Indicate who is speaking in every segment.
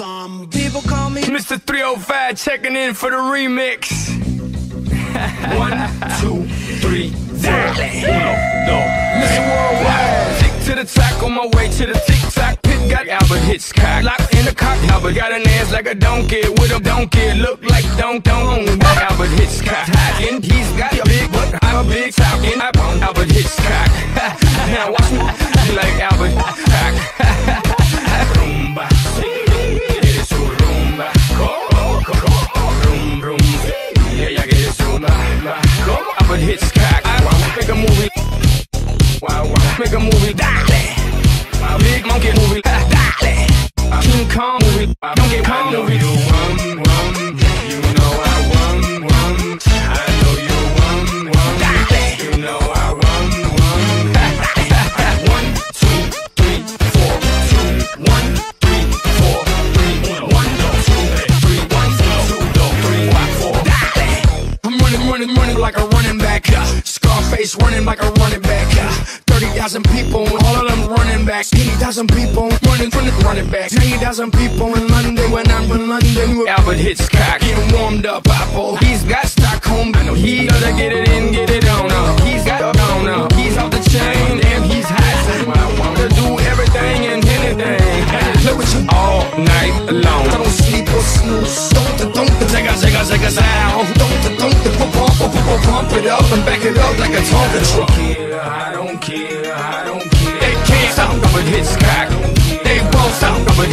Speaker 1: some people call me
Speaker 2: Mr. 305 checking in for the remix. One, two, three, four. Uno, dos. Mr. Worldwide. Tick to the track on my way to the tick tock. Pit got Albert Hitchcock. Locked in the cock. Albert got an ass like a donkey with a donkey. Look like don don. Albert Hitchcock. And he's got a big butt. I'm a big talking. I'm Albert make a movie. Dale. Wow, big monkey movie. Dale. King Kong movie. Donkey Kong movie. You won, won. You know I won, won. I know you won, won. Dale. You know I won, won. One, two, three, four, two, one, three, four, three, one, two, three, one, two, three, one, four. Dale. I'm running, running, running like a running back. Scarface running like a running back. Uh, 30,000 people, all of them running back. 80,000 people running, from the running, running back. 90,000 people in London when I'm in London. with Albert Hitchcock getting warmed up, Apple. He's got Stockholm, I know he gotta get it in, get it on. Uh. He's got on, uh. He's off the chain and he's hot. I wanna do everything and anything. Play with you all night long. I don't sleep or snooze. Don't, don't, take a, take a, take a sound. Don't, don't, pump, pump, pump, pump it up and back it up like a Tonka truck. I don't care,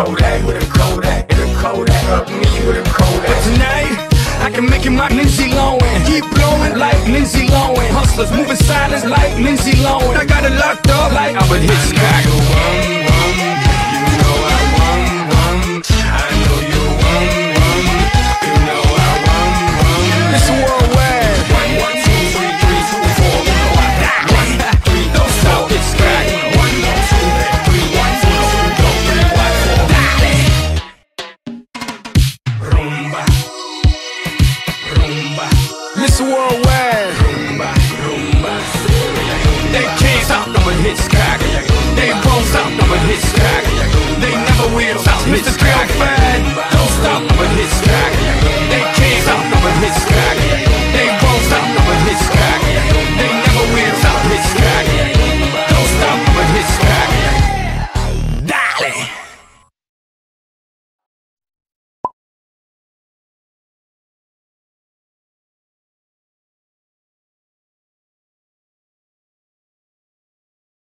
Speaker 2: Kodak with a Kodak. And a Kodak of me with a Kodak. But tonight, I can make you my Lindsay Lohan. Keep blowing like Lindsay Lohan. Hustlers moving silence like Lindsay Lohan. I got it locked up like Albert Hitchcock. You won, Mr. Worldwide.